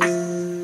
Música